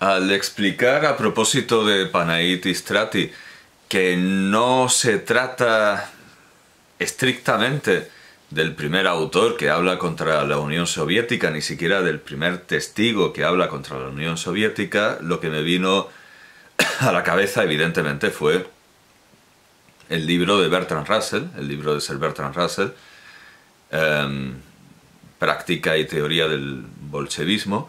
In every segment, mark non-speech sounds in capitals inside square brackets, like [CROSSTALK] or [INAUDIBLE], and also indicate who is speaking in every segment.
Speaker 1: al explicar a propósito de Panaitis Strati que no se trata estrictamente del primer autor que habla contra la Unión Soviética, ni siquiera del primer testigo que habla contra la Unión Soviética, lo que me vino a la cabeza evidentemente fue el libro de Bertrand Russell, el libro de Sir Bertrand Russell, em, Práctica y Teoría del Bolchevismo,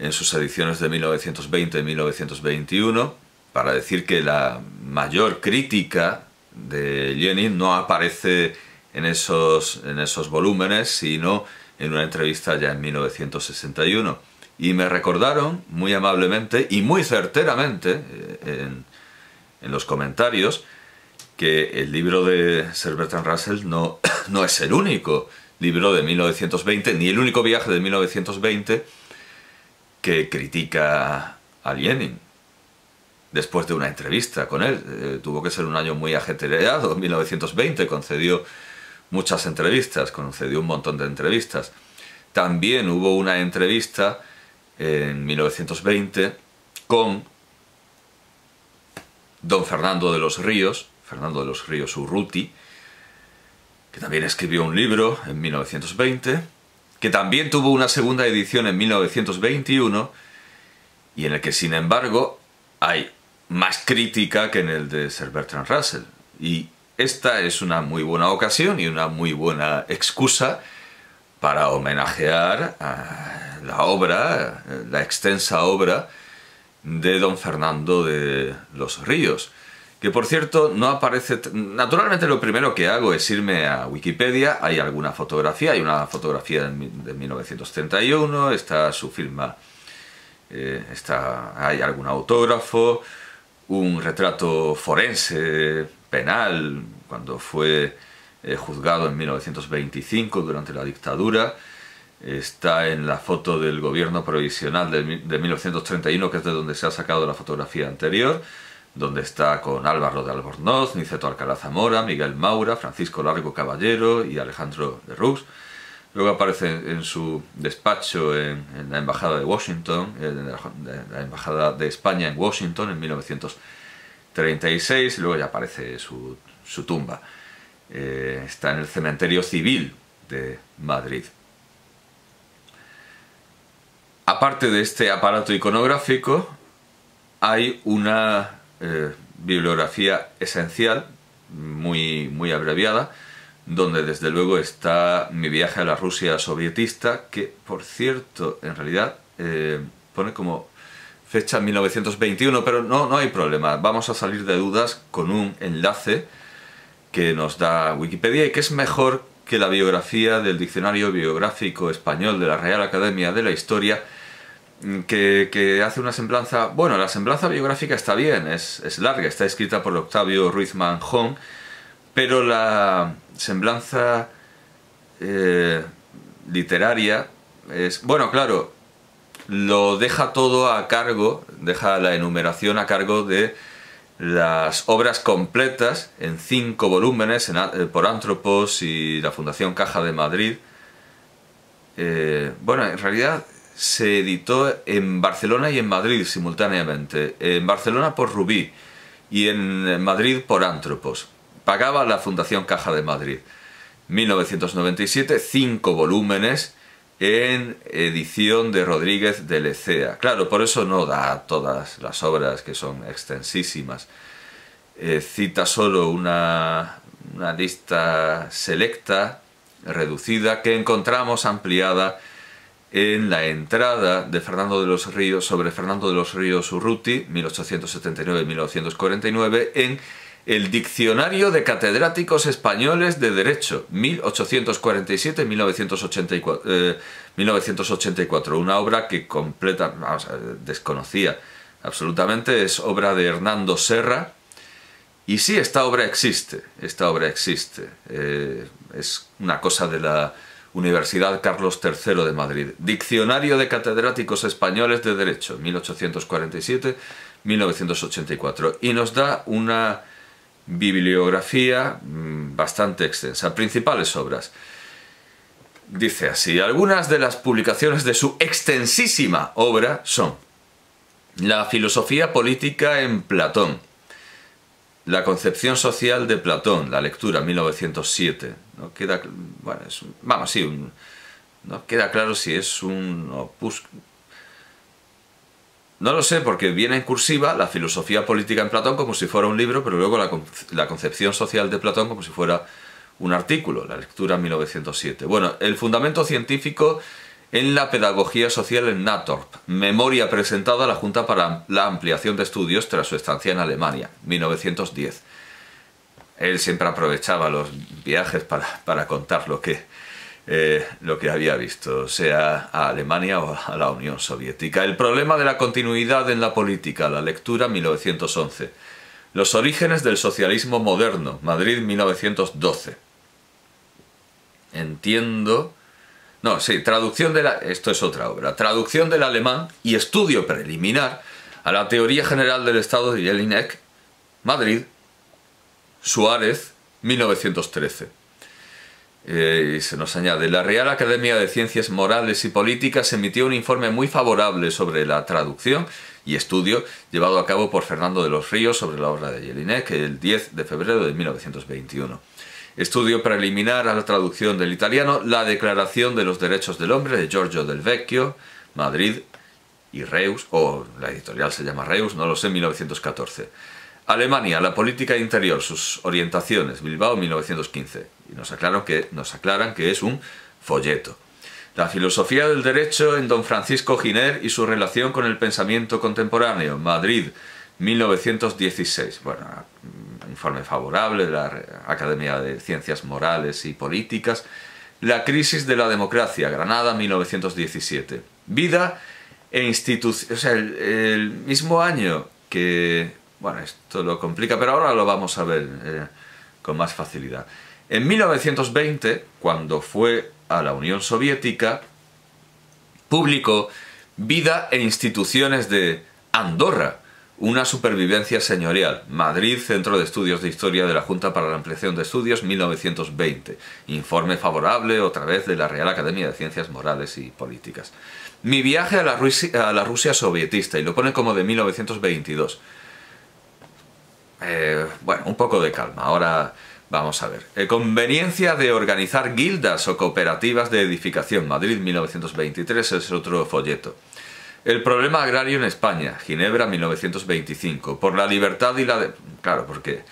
Speaker 1: en sus ediciones de 1920 y 1921, para decir que la mayor crítica de Lenin no aparece en esos, en esos volúmenes, sino en una entrevista ya en 1961. Y me recordaron muy amablemente y muy certeramente eh, en, en los comentarios que el libro de Sir Bertrand Russell no, [COUGHS] no es el único libro de 1920, ni el único viaje de 1920 que critica a Lenin después de una entrevista con él. Eh, tuvo que ser un año muy ajetreado, [LAUGHS] 1920, concedió muchas entrevistas, concedió un montón de entrevistas. También hubo una entrevista en 1920 con don Fernando de los Ríos, Fernando de los Ríos Urruti, que también escribió un libro en 1920, que también tuvo una segunda edición en 1921 y en el que sin embargo hay más crítica que en el de Sir Bertrand Russell. Y esta es una muy buena ocasión y una muy buena excusa para homenajear a la obra, la extensa obra de don Fernando de los Ríos que por cierto no aparece... Naturalmente lo primero que hago es irme a Wikipedia, hay alguna fotografía, hay una fotografía de 1931, está su firma, eh, está, hay algún autógrafo, un retrato forense penal cuando fue eh, juzgado en 1925 durante la dictadura, está en la foto del gobierno provisional de, de 1931 que es de donde se ha sacado la fotografía anterior, donde está con Álvaro de Albornoz, Niceto Alcalá Zamora, Miguel Maura, Francisco Largo Caballero y Alejandro de Rux. Luego aparece en su despacho en, la Embajada de Washington, la, Embajada de España en Washington en 1936, y luego ya aparece su, tumba. Eh, está en el cementerio civil de Madrid. Aparte de este aparato iconográfico, hay una eh, bibliografía esencial, muy, muy abreviada, donde desde luego está mi viaje a la Rusia sovietista, que por cierto, en realidad eh, pone como fecha 1921, pero no, no hay problema, vamos a salir de dudas con un enlace que nos da Wikipedia y que es mejor que la biografía del Diccionario Biográfico Español de la Real Academia de la Historia, que, hace una semblanza... Bueno, la semblanza biográfica está bien, es, larga, está escrita por Octavio Ruiz Manjón, pero la semblanza eh, literaria es... Bueno, claro, lo deja todo a cargo, deja la enumeración a cargo de las obras completas en cinco volúmenes eh, por Antropos y la Fundación Caja de Madrid. Eh, bueno, en realidad se editó en Barcelona y en Madrid simultáneamente. En Barcelona por Rubí y en Madrid por Antropos. Pagaba la Fundación Caja de Madrid. 1997, cinco volúmenes en edición de Rodríguez de Lecea. Claro, por eso no da todas las obras que son extensísimas. Eh, cita solo una, una lista selecta, reducida, que encontramos ampliada en la entrada de Fernando de los Ríos sobre Fernando de los Ríos Urruti, 1879-1949, en el Diccionario de Catedráticos Españoles de Derecho, 1847-1984, eh, una obra que completa, desconocía absolutamente, es obra de Hernando Serra, y sí, esta obra existe, esta obra existe, eh, es una cosa de la Universidad Carlos III de Madrid. Diccionario de Catedráticos Españoles de Derecho, 1847-1984. Y nos da una bibliografía mm, bastante extensa. Principales obras. Dice así, algunas de las publicaciones de su extensísima obra son La filosofía política en Platón. La concepción social de Platón, la lectura 1907. No queda, bueno, vamos, sí, no queda claro si es un opus, no lo sé, porque viene en cursiva la filosofía política en Platón como si fuera un libro, pero luego la, concepción social de Platón como si fuera un artículo, la lectura 1907. Bueno, el fundamento científico en la pedagogía social en Natorp, memoria presentada a la Junta para la ampliación de estudios tras su estancia en Alemania, 1910. Él siempre aprovechaba los viajes para, para contar lo que, eh, lo que había visto, sea a Alemania o a la Unión Soviética. El problema de la continuidad en la política, la lectura 1911. Los orígenes del socialismo moderno, Madrid 1912. Entiendo... No, sí, traducción de la... Esto es otra obra. Traducción del alemán y estudio preliminar a la teoría general del Estado de Jelinek, Madrid, Suárez, 1913. Eh, y se nos añade, la Real Academia de Ciencias Morales y Políticas emitió un informe muy favorable sobre la traducción y estudio llevado a cabo por Fernando de los Ríos sobre la obra de Jelinek el 10 de febrero de 1921. Estudio preliminar a la traducción del italiano La Declaración de los Derechos del Hombre de Giorgio del Vecchio, Madrid y Reus, o la editorial se llama Reus, no lo sé, 1914. Alemania, la política interior, sus orientaciones, Bilbao 1915. Y nos aclaran que, nos aclaran que es un folleto. La filosofía del derecho en don Francisco Giner y su relación con el pensamiento contemporáneo, Madrid 1916. Bueno, informe favorable de la Academia de Ciencias Morales y Políticas. La crisis de la democracia, Granada 1917. Vida e institución. O sea, el mismo año que bueno, esto lo complica, pero ahora lo vamos a ver eh, con más facilidad. En 1920, cuando fue a la Unión Soviética, publicó Vida e instituciones de Andorra, una supervivencia señorial. Madrid, Centro de Estudios de Historia de la Junta para la Ampliación de Estudios, 1920. Informe favorable, otra vez, de la Real Academia de Ciencias Morales y Políticas. Mi viaje a la, Rusia, a la Rusia sovietista, y lo pone como de 1922. Eh, bueno, un poco de calma. Ahora vamos a ver. Eh, conveniencia de organizar guildas o cooperativas de edificación. Madrid 1923 es otro folleto. El problema agrario en España. Ginebra 1925. Por la libertad y la... De... Claro, porque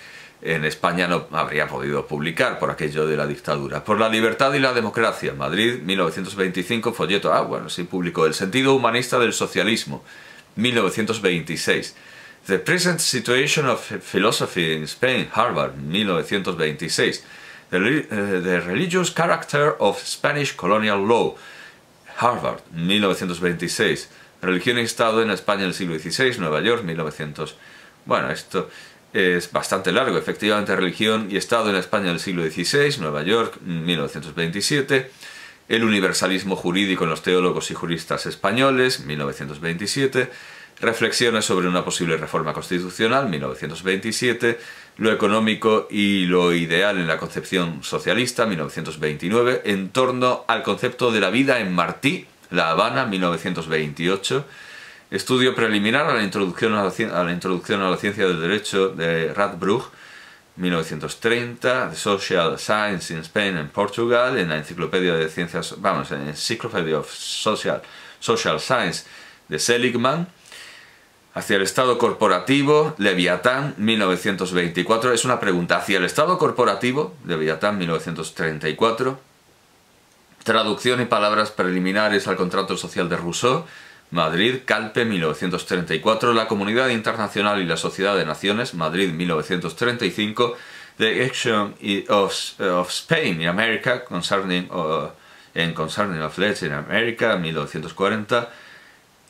Speaker 1: en España no habría podido publicar por aquello de la dictadura. Por la libertad y la democracia. Madrid 1925. Folleto... Ah, bueno, sí publicó. El sentido humanista del socialismo. 1926. The Present Situation of Philosophy in Spain, Harvard, 1926. The, uh, the Religious Character of Spanish Colonial Law, Harvard, 1926. Religión y Estado en España en siglo XVI, Nueva York, 1900. Bueno, esto es bastante largo. Efectivamente, Religión y Estado en España en el siglo XVI, Nueva York, 1927. El universalismo jurídico en los teólogos y juristas españoles, 1927 Reflexiones sobre una posible reforma constitucional, 1927, Lo económico y lo ideal en la concepción socialista, 1929, En torno al concepto de la vida en Martí, La Habana, 1928, Estudio preliminar a la introducción a la, introducción a la ciencia del derecho de Radbruch, 1930, The Social Science in Spain and Portugal, en la Enciclopedia de Ciencias, vamos, en Encyclopedia of Social, Social Science de Seligman, Hacia el Estado corporativo, Leviatán, 1924. Es una pregunta. Hacia el Estado corporativo, Leviatán, 1934. Traducción y palabras preliminares al contrato social de Rousseau, Madrid, Calpe, 1934. La Comunidad Internacional y la Sociedad de Naciones, Madrid, 1935. The Action of, Spain in America concerning, uh, concerning of in America, 1940.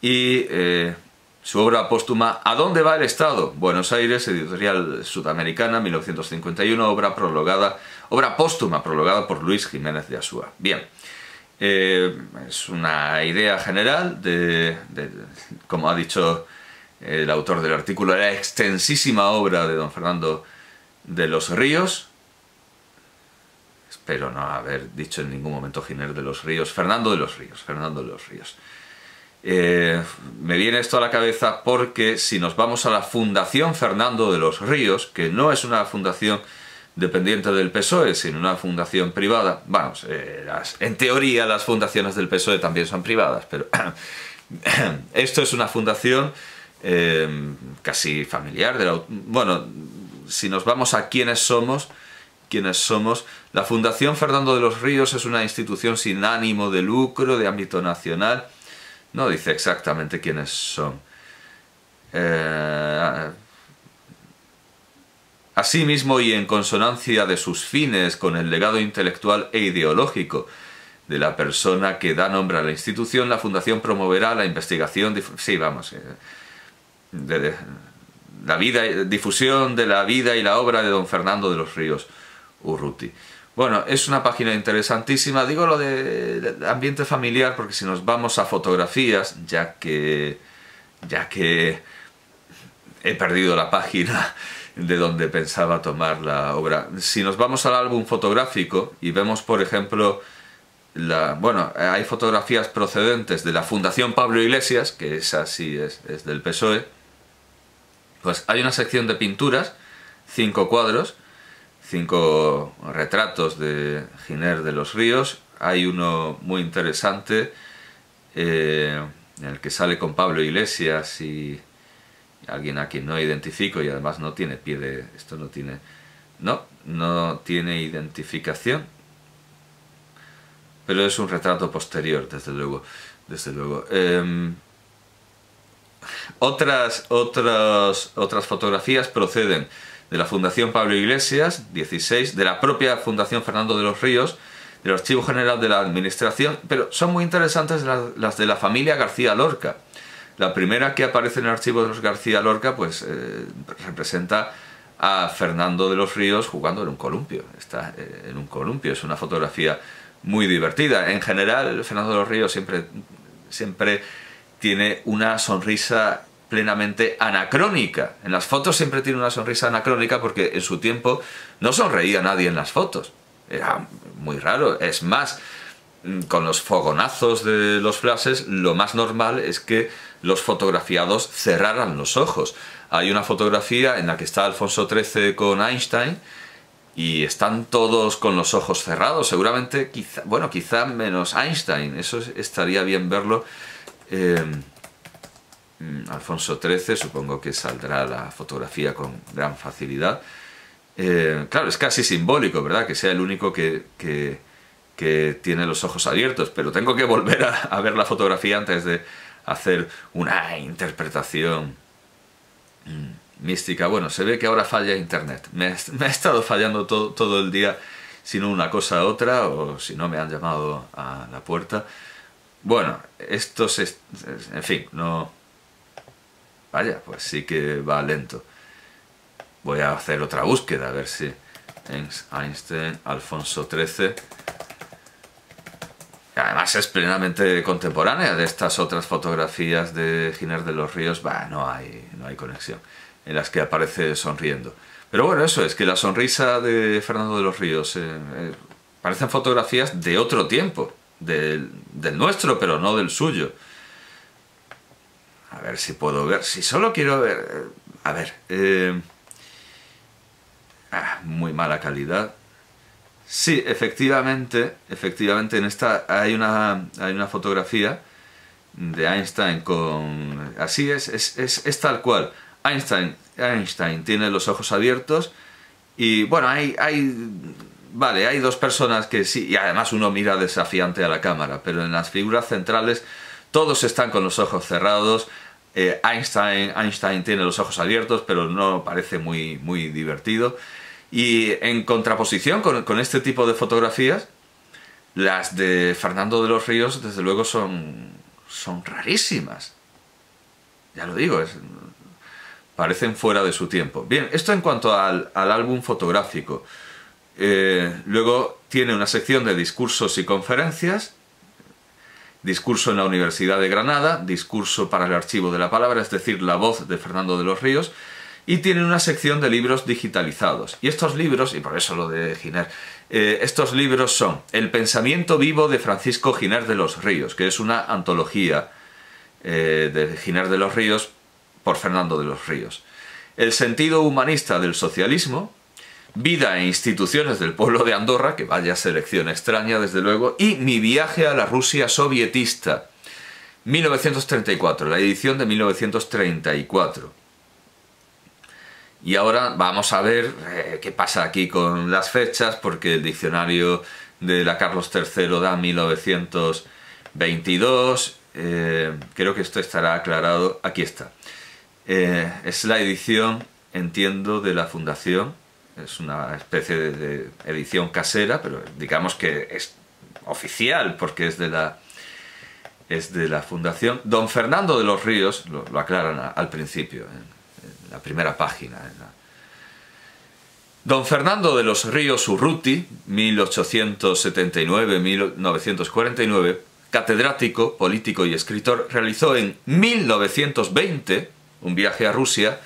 Speaker 1: Y eh, su obra póstuma ¿A dónde va el Estado? Buenos Aires, editorial sudamericana, 1951, obra prologada, obra póstuma prologada por Luis Jiménez de Asúa. Bien, eh, es una idea general de, como ha dicho el autor del artículo, la extensísima obra de don Fernando de los Ríos, espero no haber dicho en ningún momento Giner de los Ríos, Fernando de los Ríos, Fernando de los Ríos. Eh, me viene esto a la cabeza porque si nos vamos a la Fundación Fernando de los Ríos, que no es una fundación dependiente del PSOE, sino una fundación privada, vamos, eh, en teoría las fundaciones del PSOE también son privadas, pero [COUGHS] esto es una fundación eh, casi familiar, bueno, si nos vamos a quiénes somos, quiénes somos, la Fundación Fernando de los Ríos es una institución sin ánimo de lucro de ámbito nacional, no dice exactamente quiénes son. Eh, asimismo y en consonancia de sus fines con el legado intelectual e ideológico de la persona que da nombre a la institución, la Fundación promoverá la investigación, sí, vamos, eh, de, la vida, difusión de la vida y la obra de don Fernando de los Ríos Urruti. Bueno, es una página interesantísima. Digo lo de, ambiente familiar porque si nos vamos a fotografías, ya que, ya que he perdido la página de donde pensaba tomar la obra. Si nos vamos al álbum fotográfico y vemos, por ejemplo, la, bueno, hay fotografías procedentes de la Fundación Pablo Iglesias, que esa sí es, es del PSOE, pues hay una sección de pinturas, cinco cuadros, cinco retratos de Giner de los Ríos. Hay uno muy interesante eh, en el que sale con Pablo Iglesias y alguien a quien no identifico y además no tiene pie de... esto no tiene... no, no tiene identificación. Pero es un retrato posterior desde luego desde luego. Em, otras, otras, otras fotografías proceden de la Fundación Pablo Iglesias, 16, de la propia Fundación Fernando de los Ríos, del Archivo General de la Administración, pero son muy interesantes las, de la familia García Lorca. La primera que aparece en el archivo de los García Lorca, pues eh, representa a Fernando de los Ríos jugando en un columpio. Está eh, en un columpio, es una fotografía muy divertida. En general, Fernando de los Ríos siempre, siempre tiene una sonrisa plenamente anacrónica. En las fotos siempre tiene una sonrisa anacrónica porque en su tiempo no sonreía nadie en las fotos. Era muy raro. Es más, con los fogonazos de los flashes, lo más normal es que los fotografiados cerraran los ojos. Hay una fotografía en la que está Alfonso XIII con Einstein y están todos con los ojos cerrados. Seguramente, quizá, bueno, quizá menos Einstein. Eso estaría bien verlo. Eh, Mm, Alfonso XIII, supongo que saldrá la fotografía con gran facilidad. Eh, claro, es casi simbólico, ¿verdad? Que sea el único que, tiene los ojos abiertos, pero tengo que volver a, ver la fotografía antes de hacer una interpretación mm, mística. Bueno, se ve que ahora falla internet. Me, ha estado fallando todo, todo el día, si no una cosa a otra, o si no me han llamado a la puerta. Bueno, esto. En fin, no, Vaya, pues sí que va lento. Voy a hacer otra búsqueda, a ver si Einstein, Alfonso XIII. Además es plenamente contemporánea de estas otras fotografías de Giner de los Ríos. Bah, no hay, no hay conexión. En las que aparece sonriendo. Pero bueno, eso es que la sonrisa de Fernando de los Ríos eh, eh, parecen fotografías de otro tiempo, del nuestro, pero no del suyo. A ver si puedo ver. Si solo quiero ver... Eh, a ver. Eh, ah, muy mala calidad. Sí, efectivamente, efectivamente en esta hay una, hay una fotografía de Einstein con... Así es, es, es, tal cual. Einstein, Einstein tiene los ojos abiertos y bueno, hay, hay... Vale, hay dos personas que sí, y además uno mira desafiante a la cámara, pero en las figuras centrales todos están con los ojos cerrados. Eh, Einstein, Einstein tiene los ojos abiertos, pero no parece muy, muy divertido. Y en contraposición con, este tipo de fotografías, las de Fernando de los Ríos, desde luego, son, son rarísimas. Ya lo digo, parecen fuera de su tiempo. Bien, esto en cuanto al, álbum fotográfico. Eh, luego tiene una sección de discursos y conferencias discurso en la Universidad de Granada, discurso para el archivo de la palabra, es decir, la voz de Fernando de los Ríos, y tiene una sección de libros digitalizados. Y estos libros, y por eso lo de Giner, eh, estos libros son El pensamiento vivo de Francisco Giner de los Ríos, que es una antología eh, de Giner de los Ríos por Fernando de los Ríos. El sentido humanista del socialismo, vida e instituciones del pueblo de Andorra, que vaya selección extraña desde luego, y mi viaje a la Rusia sovietista, 1934, la edición de 1934. Y ahora vamos a ver eh, qué pasa aquí con las fechas, porque el diccionario de la Carlos III da 1922, eh, creo que esto estará aclarado, aquí está. Eh, es la edición, entiendo, de la Fundación, es una especie de, edición casera, pero digamos que es oficial porque es de la, es de la Fundación. Don Fernando de los Ríos, lo, aclaran al principio, la primera página. Don Fernando de los Ríos Urruti, 1879-1949, catedrático, político y escritor, realizó en 1920 un viaje a Rusia,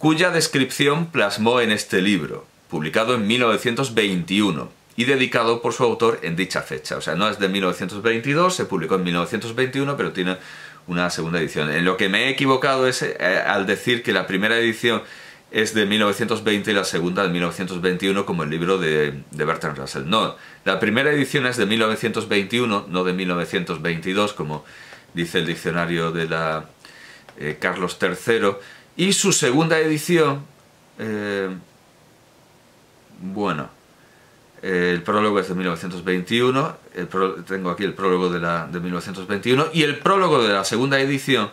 Speaker 1: cuya descripción plasmó en este libro, publicado en 1921 y dedicado por su autor en dicha fecha. O sea, no es de 1922, se publicó en 1921, pero tiene una segunda edición. En lo que me he equivocado es eh, al decir que la primera edición es de 1920 y la segunda de 1921 como el libro de, Bertrand Russell. No, la primera edición es de 1921, no de 1922 como dice el diccionario de la eh, Carlos III y su segunda edición eh, bueno el prólogo es de 1921, tengo aquí el prólogo de, la, de 1921 y el prólogo de la segunda edición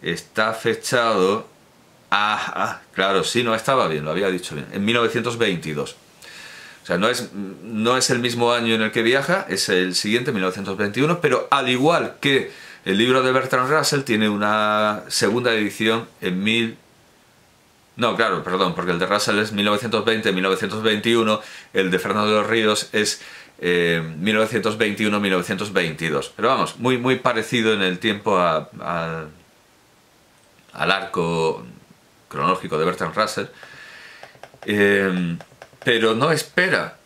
Speaker 1: está fechado... Ah, ah, claro, sí, no estaba bien, lo había dicho bien, en 1922. O sea, no es, no es el mismo año en el que viaja, es el siguiente, 1921, pero al igual que el libro de Bertrand Russell tiene una segunda edición en mil no, claro, perdón, porque el de Russell es 1920-1921, el de Fernando de los Ríos es 1921-1922. Eh, Pero vamos, muy, muy parecido en el tiempo al arco cronológico de Bertrand Russell. Eh, pero no espera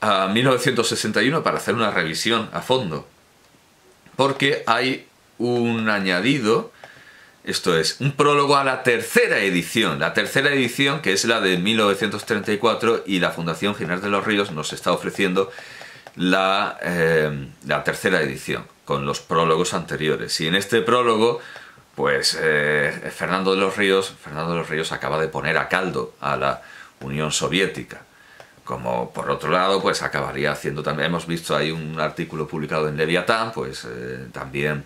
Speaker 1: a 1961 para hacer una revisión a fondo, porque hay un añadido esto es, un prólogo a la tercera edición, la tercera edición que es la de 1934 y la Fundación General de los Ríos nos está ofreciendo la, eh, la tercera edición con los prólogos anteriores. Y en este prólogo, pues eh, Fernando de los Ríos, Fernando de los Ríos acaba de poner a caldo a la Unión Soviética. Como por otro lado, pues acabaría haciendo también, hemos visto ahí un artículo publicado en Leviatán, pues eh, también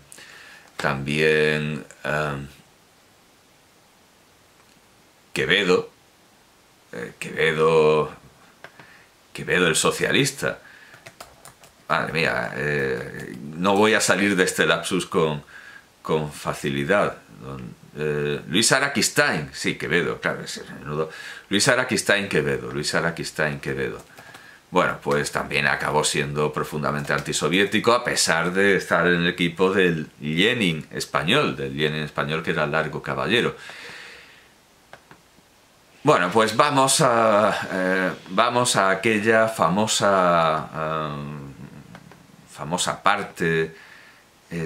Speaker 1: también em, Quevedo, eh, Quevedo, Quevedo el socialista. Madre mía, eh, no voy a salir de este lapsus con, con facilidad. Eh, Luis Araquistain, sí, Quevedo, claro, es menudo. Luis Araquistain Quevedo, Luis Araquistain Quevedo. Bueno, pues también acabó siendo profundamente antisoviético a pesar de estar en el equipo del Lenin español, del Lenin español que era Largo Caballero. Bueno, pues vamos a, eh, vamos a aquella famosa, eh, famosa parte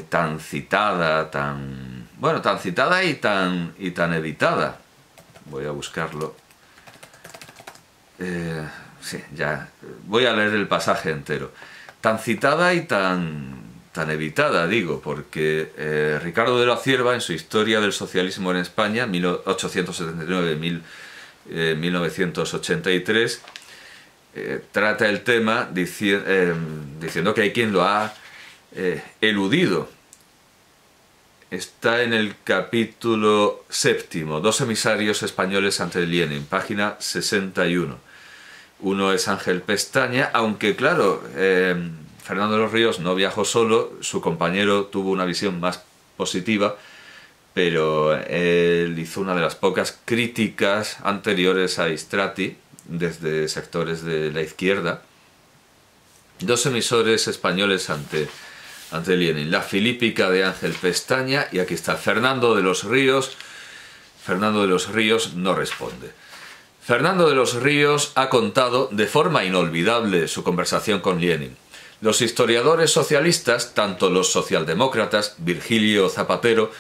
Speaker 1: tan citada, tan, bueno, tan citada y tan, y tan evitada. Voy a buscarlo. Sí, ya. Voy a leer el pasaje entero. Tan citada y tan, tan evitada, digo, porque eh, Ricardo de la Cierva, en su Historia del Socialismo en España, 1879-1983, eh, trata el tema eh, diciendo que hay quien lo ha eludido. Está en el capítulo séptimo, Dos emisarios españoles ante Lenin, página 61 uno es Ángel Pestaña, aunque claro, eh, Fernando de los Ríos no viajó solo, su compañero tuvo una visión más positiva, pero él hizo una de las pocas críticas anteriores a Istrati desde sectores de la izquierda. Dos emisores españoles ante, la Filípica de Ángel Pestaña y aquí está Fernando de los Ríos. Fernando de los Ríos no responde. Fernando de los Ríos ha contado de forma inolvidable su conversación con Lenin. Los historiadores socialistas, tanto los socialdemócratas, Virgilio Zapatero,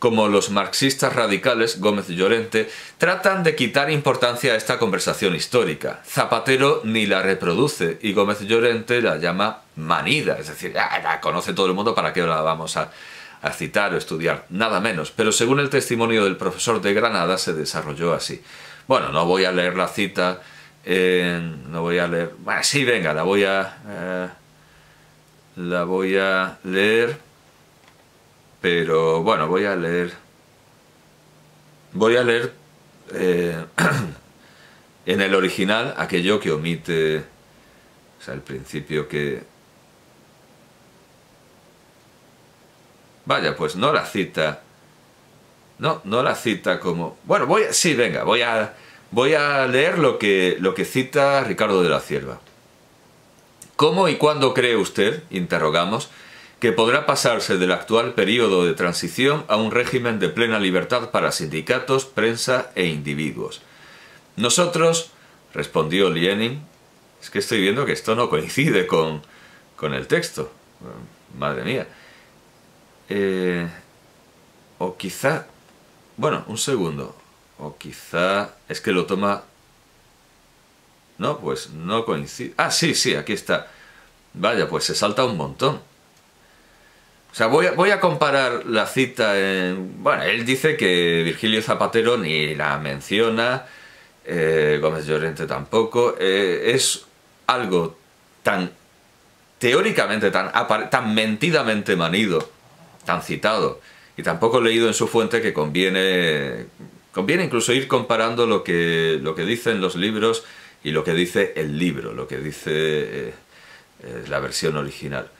Speaker 1: como los marxistas radicales, Gómez Llorente, tratan de quitar importancia a esta conversación histórica. Zapatero ni la reproduce y Gómez Llorente la llama manida, es decir, ya la conoce todo el mundo, ¿para qué la vamos a, a citar o estudiar? Nada menos, pero según el testimonio del profesor de Granada se desarrolló así. Bueno, no voy a leer la cita, no voy a leer... Bueno, sí, venga, la voy a... Eh, la voy a leer, pero bueno, voy a leer... Voy a leer eh, [CLEARS THROAT] en el original aquello que omite, o sea, el principio que... Vaya, pues no la cita no, no la cita como... Bueno, voy a... Sí, venga, voy a, voy a leer lo que, lo que cita Ricardo de la Cierva. ¿Cómo y cuándo cree usted, interrogamos, que podrá pasarse del actual periodo de transición a un régimen de plena libertad para sindicatos, prensa e individuos? Nosotros, respondió Lenin, es que estoy viendo que esto no coincide con, con el texto. Madre mía. Eh, o quizá bueno, un segundo. O quizá es que lo toma... No, pues no coincide. Ah, sí, sí, aquí está. Vaya, pues se salta un montón. O sea, voy a, voy a comparar la cita en... Bueno, él dice que Virgilio Zapatero ni la menciona, eh, Gómez Llorente tampoco. Eh, es algo tan teóricamente, tan, tan mentidamente manido, tan citado, y tampoco leído en su fuente que conviene, conviene incluso ir comparando lo que, lo que dicen los libros y lo que dice el libro, lo que dice eh, la versión original.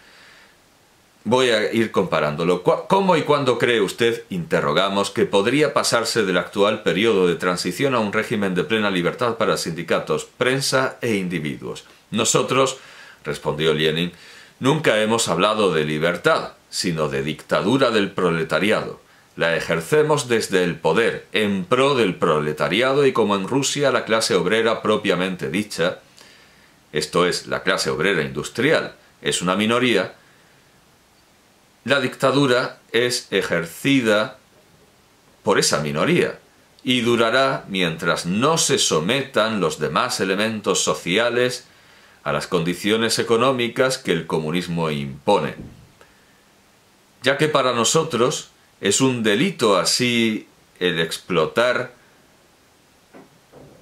Speaker 1: Voy a ir comparándolo. ¿Cómo y cuándo cree usted, interrogamos, que podría pasarse del actual periodo de transición a un régimen de plena libertad para sindicatos, prensa e individuos? Nosotros, respondió Lenin, nunca hemos hablado de libertad, sino de dictadura del proletariado. La ejercemos desde el poder, en pro del proletariado y como en Rusia la clase obrera propiamente dicha, esto es, la clase obrera industrial, es una minoría, la dictadura es ejercida por esa minoría y durará mientras no se sometan los demás elementos sociales a las condiciones económicas que el comunismo impone ya que para nosotros es un delito así el explotar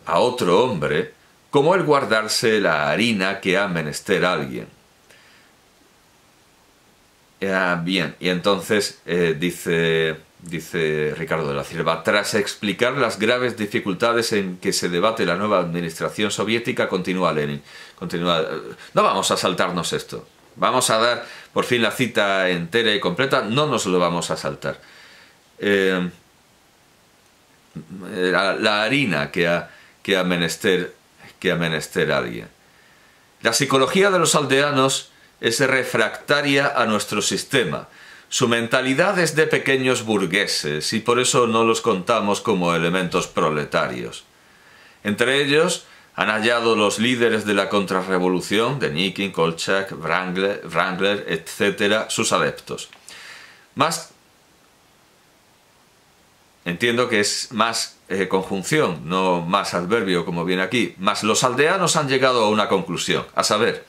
Speaker 1: a otro hombre como el guardarse la harina que ha menester alguien. Bien, y entonces eh, dice, dice Ricardo de la Cierva, tras explicar las graves dificultades en que se debate la nueva administración soviética, continúa Lenin, continúa, no vamos a saltarnos esto, Vamos a dar por fin la cita entera y completa, no nos lo vamos a saltar. Eh, la, harina que ha, que, ha menester, que ha menester alguien. La psicología de los aldeanos es refractaria a nuestro sistema. Su mentalidad es de pequeños burgueses y por eso no los contamos como elementos proletarios. Entre ellos han hallado los líderes de la contrarrevolución, de Nikin, Kolchak, Wrangler, etc., sus adeptos. Más, entiendo que es más eh, conjunción, no más adverbio como viene aquí, más los aldeanos han llegado a una conclusión, a saber,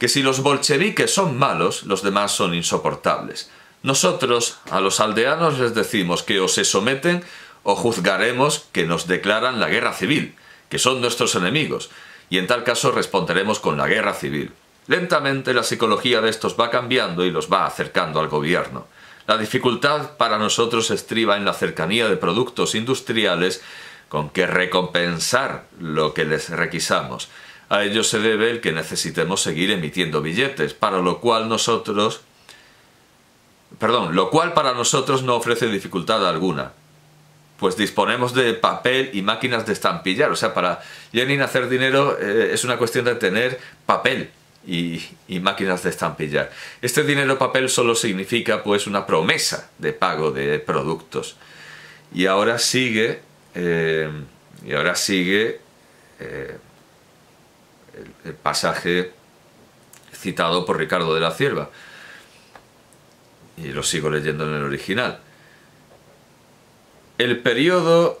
Speaker 1: que si los bolcheviques son malos, los demás son insoportables. Nosotros a los aldeanos les decimos que o se someten o juzgaremos que nos declaran la guerra civil, que son nuestros enemigos, y en tal caso responderemos con la guerra civil. Lentamente la psicología de estos va cambiando y los va acercando al gobierno. La dificultad para nosotros estriba en la cercanía de productos industriales con que recompensar lo que les requisamos. A ello se debe el que necesitemos seguir emitiendo billetes, para lo cual nosotros perdón, lo cual para nosotros no ofrece dificultad alguna pues disponemos de papel y máquinas de estampillar. O sea, para Lenin hacer dinero eh, es una cuestión de tener papel y, máquinas de estampillar. Este dinero papel solo significa pues una promesa de pago de productos. Y ahora sigue, eh, y ahora sigue eh, el, pasaje citado por Ricardo de la Cierva. Y lo sigo leyendo en el original. El periodo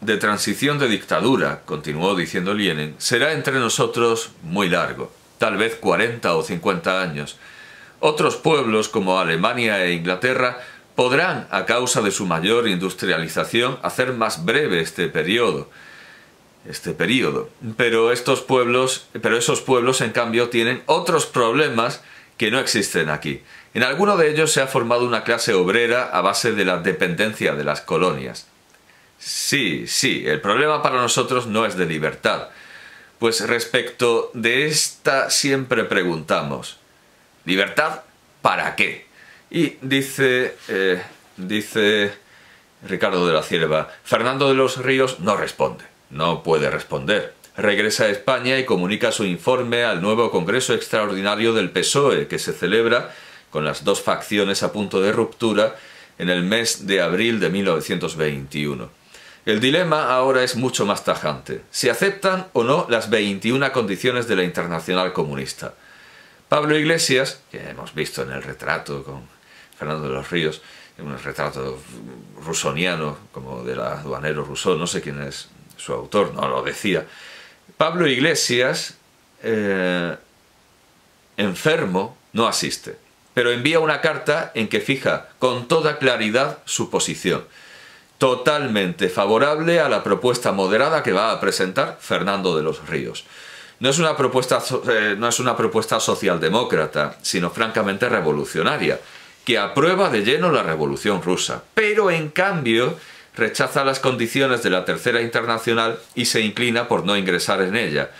Speaker 1: de transición de dictadura, continuó diciendo Lenin, será entre nosotros muy largo, tal vez 40 o 50 años. Otros pueblos como Alemania e Inglaterra podrán, a causa de su mayor industrialización, hacer más breve este periodo. Este periodo. Pero estos pueblos, pero esos pueblos en cambio tienen otros problemas que no existen aquí. En alguno de ellos se ha formado una clase obrera a base de la dependencia de las colonias. Sí, sí, el problema para nosotros no es de libertad. Pues respecto de esta siempre preguntamos, ¿libertad para qué? Y dice, eh, dice Ricardo de la Cierva, Fernando de los Ríos no responde, no puede responder. Regresa a España y comunica su informe al nuevo Congreso Extraordinario del PSOE, que se celebra con las dos facciones a punto de ruptura en el mes de abril de 1921. El dilema ahora es mucho más tajante. ¿Se aceptan o no las 21 condiciones de la Internacional Comunista? Pablo Iglesias, que hemos visto en el retrato con Fernando de los Ríos, un retrato rusoniano, como del aduanero Rousseau, no sé quién es su autor, no lo decía. Pablo Iglesias, eh, enfermo, no asiste, pero envía una carta en que fija con toda claridad su posición, totalmente favorable a la propuesta moderada que va a presentar Fernando de los Ríos. No es una propuesta, eh, no es una propuesta socialdemócrata, sino francamente revolucionaria que aprueba de lleno la Revolución rusa, pero en cambio rechaza las condiciones de la Tercera Internacional y se inclina por no ingresar en ella,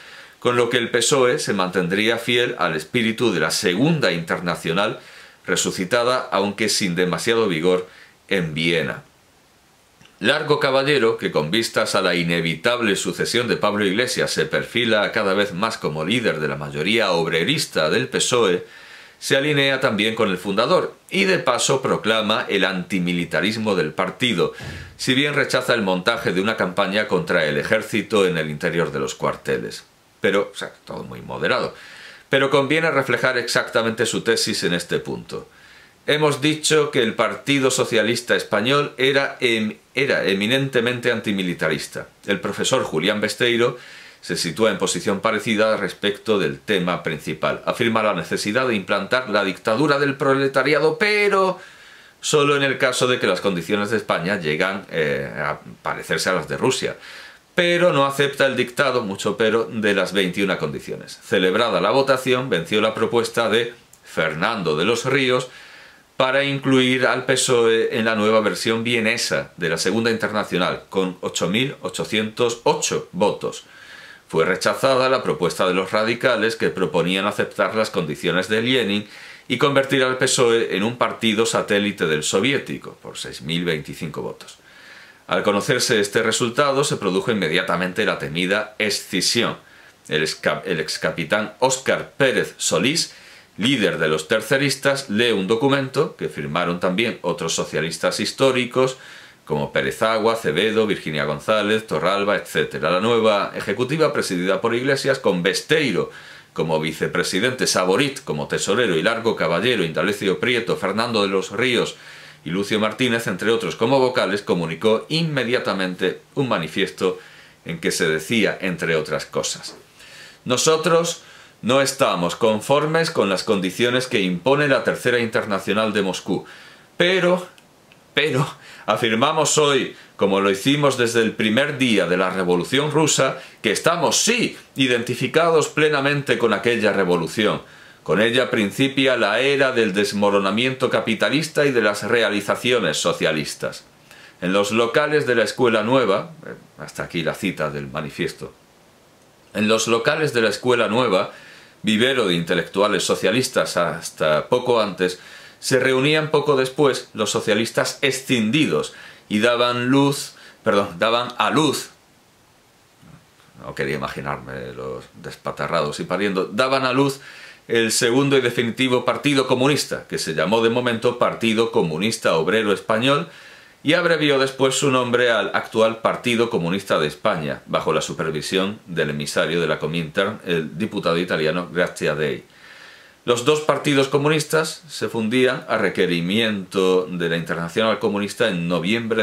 Speaker 1: con lo que el PSOE se mantendría fiel al espíritu de la Segunda Internacional resucitada, aunque sin demasiado vigor, en Viena. Largo caballero, que con vistas a la inevitable sucesión de Pablo Iglesias se perfila cada vez más como líder de la mayoría obrerista del PSOE, se alinea también con el fundador y de paso proclama el antimilitarismo del partido, si bien rechaza el montaje de una campaña contra el ejército en el interior de los cuarteles. Pero, o sea, todo muy moderado. Pero conviene reflejar exactamente su tesis en este punto. Hemos dicho que el Partido Socialista Español era, em, era eminentemente antimilitarista. El profesor Julián Besteiro se sitúa en posición parecida respecto del tema principal. Afirma la necesidad de implantar la dictadura del proletariado, pero solo en el caso de que las condiciones de España llegan eh, a parecerse a las de Rusia. Pero no acepta el dictado, mucho pero, de las 21 condiciones. Celebrada la votación, venció la propuesta de Fernando de los Ríos para incluir al PSOE en la nueva versión vienesa de la Segunda Internacional, con 8.808 votos. Fue rechazada la propuesta de los radicales que proponían aceptar las condiciones de Lenin y convertir al PSOE en un partido satélite del soviético, por 6.025 votos. Al conocerse este resultado se produjo inmediatamente la temida escisión. El, ex capitán Óscar Pérez Solís, líder de los terceristas, lee un documento que firmaron también otros socialistas históricos, como Pérez Agua, Acevedo, Virginia González, Torralba, etc. La nueva ejecutiva presidida por Iglesias con Besteiro como vicepresidente, Saborit como tesorero y Largo Caballero, Indalecio Prieto, Fernando de los Ríos y Lucio Martínez, entre otros como vocales, comunicó inmediatamente un manifiesto en que se decía, entre otras cosas, nosotros no estamos conformes con las condiciones que impone la Tercera Internacional de Moscú, pero, pero, Afirmamos hoy, como lo hicimos desde el primer día de la Revolución rusa, que estamos, sí, identificados plenamente con aquella revolución. Con ella principia la era del desmoronamiento capitalista y de las realizaciones socialistas. En los locales de la Escuela Nueva, eh, hasta aquí la cita del manifiesto, en los locales de la Escuela Nueva, vivero de intelectuales socialistas hasta poco antes, se reunían poco después los socialistas escindidos y daban luz, perdón, daban a luz, no quería imaginarme los despatarrados y pariendo, daban a luz el segundo y definitivo Partido Comunista, que se llamó de momento Partido Comunista Obrero Español, y abrevió después su nombre al actual Partido Comunista de España, bajo la supervisión del emisario de la Comintern, el diputado italiano Grazia Dei. Los dos partidos comunistas se fundían a requerimiento de la Internacional Comunista en noviembre